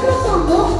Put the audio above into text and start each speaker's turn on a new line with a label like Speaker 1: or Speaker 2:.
Speaker 1: Eu sou con